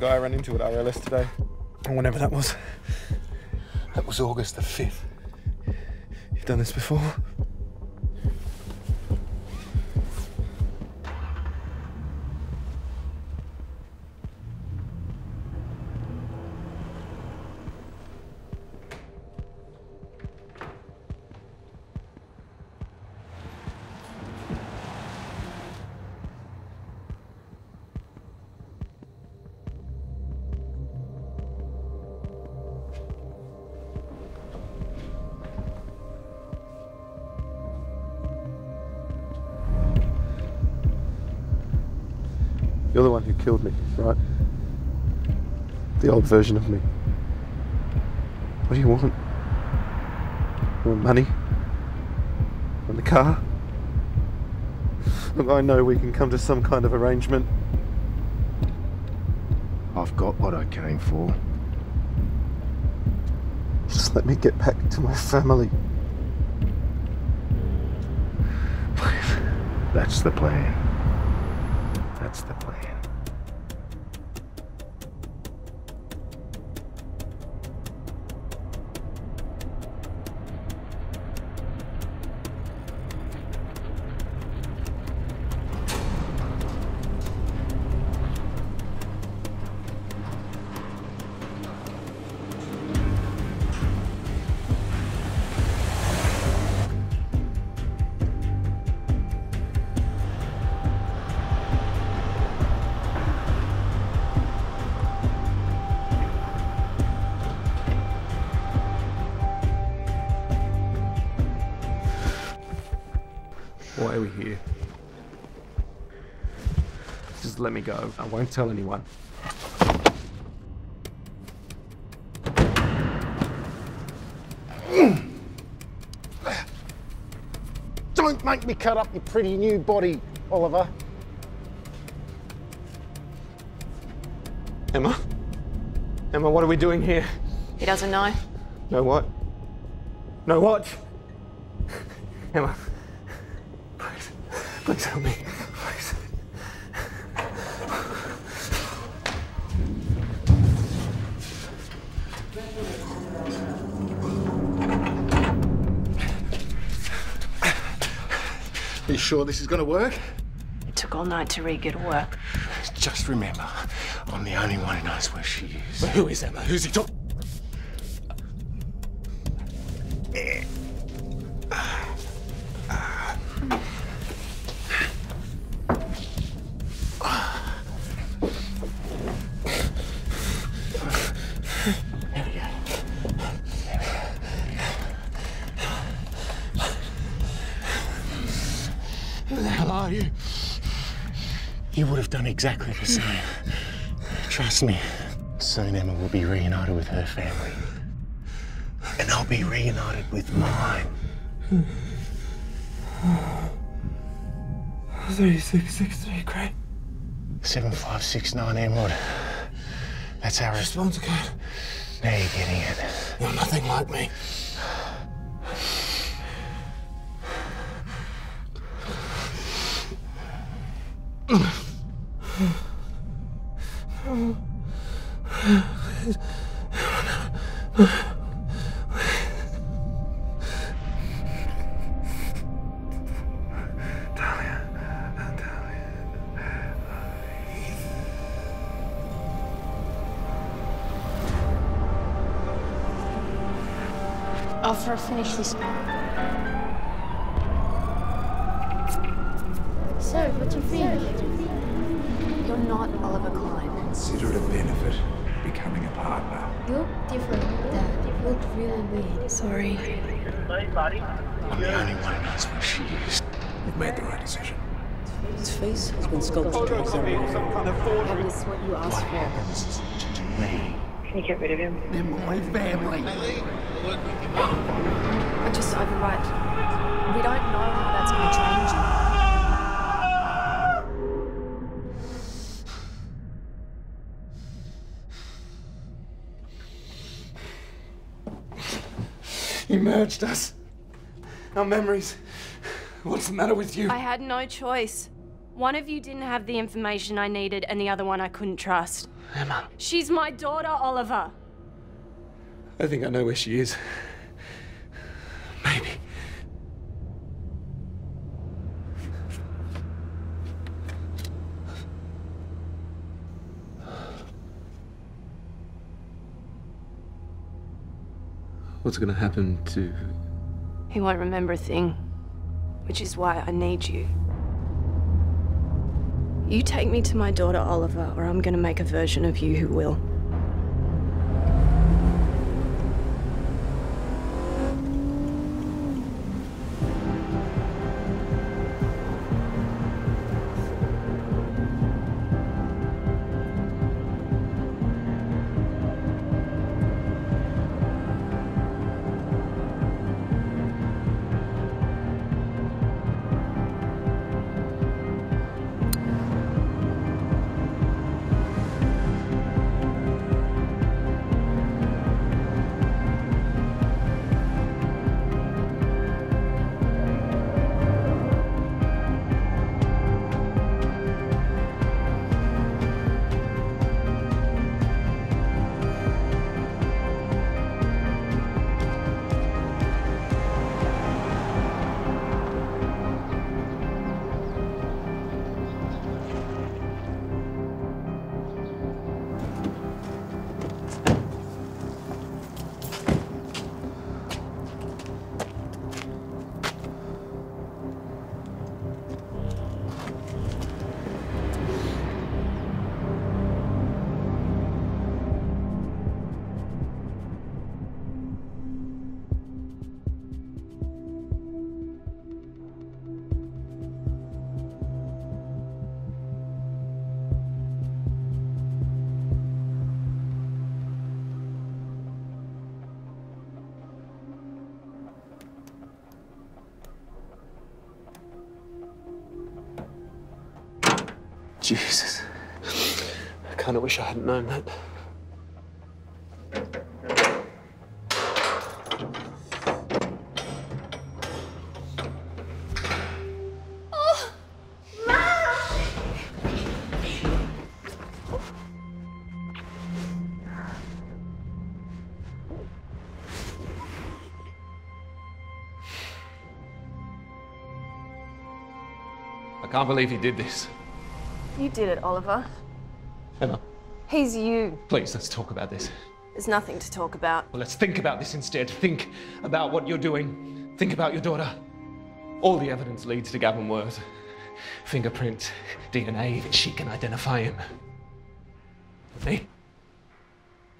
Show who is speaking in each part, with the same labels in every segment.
Speaker 1: guy I ran into at RLS today, or whenever that was. That was August the 5th. You've done this before? You're the one who killed me, right? The old version of me. What do you want? You want money? And the car? Look, I know we can come to some kind of arrangement.
Speaker 2: I've got what I came for.
Speaker 1: Just let me get back to my family.
Speaker 2: That's the plan. That's the plan.
Speaker 1: Why are we here? Just let me go. I won't tell anyone.
Speaker 2: Don't make me cut up your pretty new body, Oliver.
Speaker 1: Emma? Emma, what are we doing here?
Speaker 3: He doesn't know.
Speaker 1: No what? No what? Emma. Please. Please help me. Please.
Speaker 2: Are you sure this is going to work?
Speaker 3: It took all night to re-get to work.
Speaker 2: Just remember, I'm the only one who knows where she is.
Speaker 1: But Who is Emma? Who's he talking?
Speaker 2: You would have done exactly the same. Trust me. Soon Emma will be reunited with her family. And I'll be reunited with mine.
Speaker 1: 3663, great.
Speaker 2: 7569 Emerald. That's our
Speaker 1: Response code.
Speaker 2: Now you're getting it.
Speaker 1: You're nothing like me.
Speaker 3: After I finish this.
Speaker 4: So, what do you think?
Speaker 3: You're not Oliver Klein.
Speaker 5: Consider it a benefit becoming a partner.
Speaker 4: You look different, Dad. You look really weird.
Speaker 3: Sorry.
Speaker 2: I'm the only one who knows where she is.
Speaker 5: You've made the right decision.
Speaker 6: His face has been sculpted to resemble
Speaker 1: some kind of forgery.
Speaker 3: This what you asked
Speaker 2: What
Speaker 3: for.
Speaker 2: happens to me?
Speaker 3: Can you get rid of him?
Speaker 6: They're my family.
Speaker 3: I just overwrite. We don't know how that's going to change you.
Speaker 1: He merged us. Our memories. What's the matter with you?
Speaker 7: I had no choice. One of you didn't have the information I needed, and the other one I couldn't trust.
Speaker 8: Emma.
Speaker 7: She's my daughter, Oliver.
Speaker 1: I think I know where she is. Maybe.
Speaker 9: What's gonna happen to.
Speaker 7: He won't remember a thing, which is why I need you. You take me to my daughter, Oliver, or I'm gonna make a version of you who will.
Speaker 9: Jesus. I kinda wish I hadn't known that.
Speaker 1: I can't believe he did this.
Speaker 7: You did it, Oliver.
Speaker 1: Emma,
Speaker 7: He's you.
Speaker 1: please, let's talk about this.
Speaker 7: There's nothing to talk about.
Speaker 1: Well, let's think about this instead. Think about what you're doing. Think about your daughter. All the evidence leads to Gavin Worth. Fingerprints, DNA, she can identify him. Me?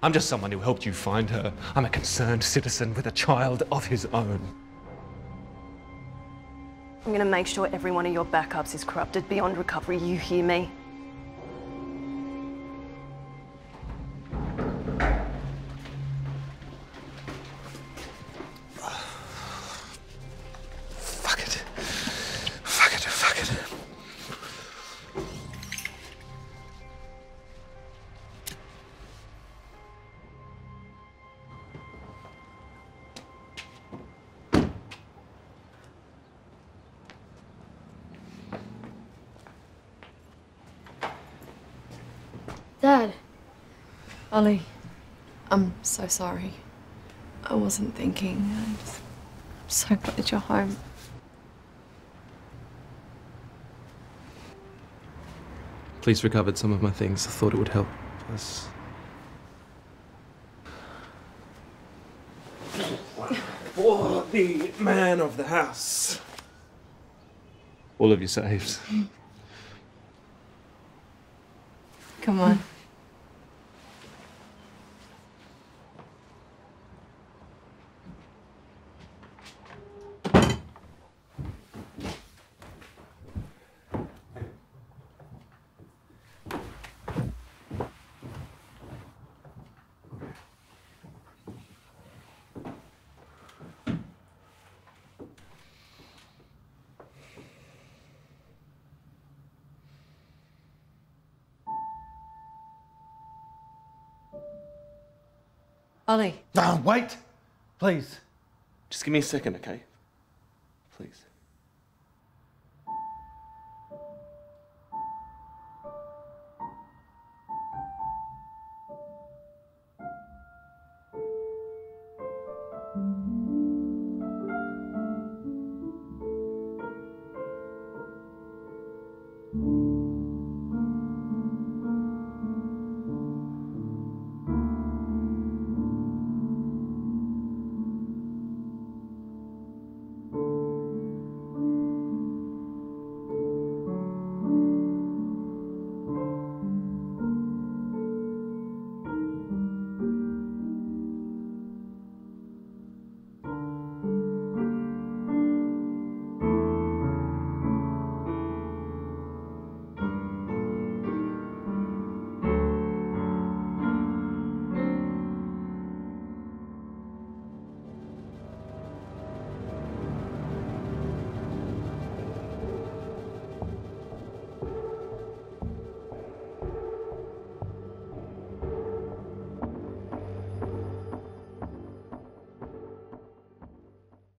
Speaker 1: I'm just someone who helped you find her. I'm a concerned citizen with a child of his own.
Speaker 7: I'm gonna make sure every one of your backups is corrupted beyond recovery. You hear me?
Speaker 10: Dad,
Speaker 3: Ollie, I'm so sorry. I wasn't thinking. I'm just I'm so glad you're home.
Speaker 9: Police recovered some of my things. I thought it would help us.
Speaker 1: For the man of the house. All of your saves.
Speaker 3: Come on. Ollie,
Speaker 11: No, wait! Please.
Speaker 1: Just give me a second, okay? Please.